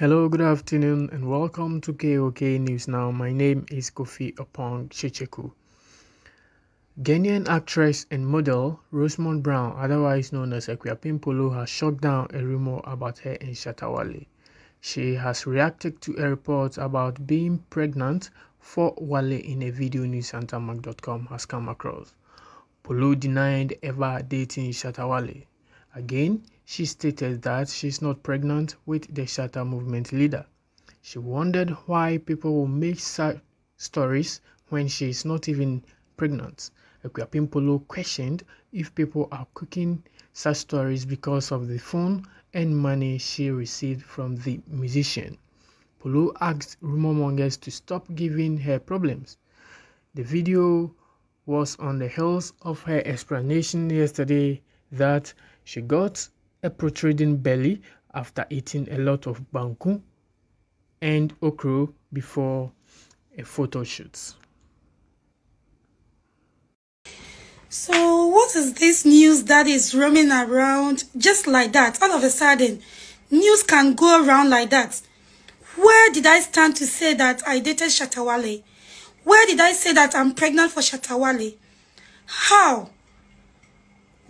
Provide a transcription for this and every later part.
Hello, good afternoon, and welcome to KOK News Now. My name is Kofi Opong Chicheku. Ghanaian actress and model Rosemond Brown, otherwise known as Akuapem Poloo, has shut down a rumor about her and Shatta Wale. She has reacted to a report about being pregnant for Wale in a video newshuntermag.com has come across. Poloo denied ever dating Shatta Wale. Again, she stated that she's not pregnant with the Shatta movement leader. She wondered why people will make such stories when she is not even pregnant. Akuapem Poloo questioned if people are cooking such stories because of the phone and money she received from the musician. Poloo asked rumormongers to stop giving her problems. The video was on the heels of her explanation yesterday that she got a protruding belly after eating a lot of banku and okro before a photo shoot. So, what is this news that is roaming around just like that? All of a sudden, news can go around like that. Where did I stand to say that I dated Shatta Wale? Where did I say that I'm pregnant for Shatta Wale? How?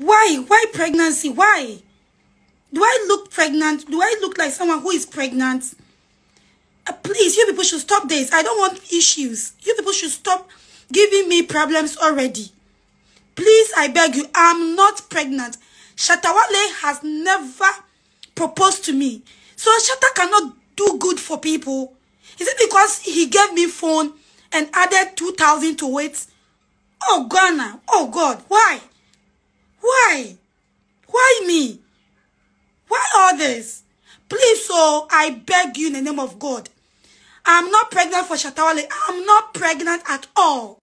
Why? Why pregnancy? Why? Do I look pregnant? Do I look like someone who is pregnant? Uh, please, you people should stop this. I don't want issues. You people should stop giving me problems already. Please, I beg you, I'm not pregnant. Shatta Wale has never proposed to me. So Shatta cannot do good for people. Is it because he gave me phone and added 2,000 to it? Oh, Ghana. Oh, God. Why? Why? Why me? Why all this? Please, so I beg you in the name of God. I'm not pregnant for Shatta Wale. I'm not pregnant at all.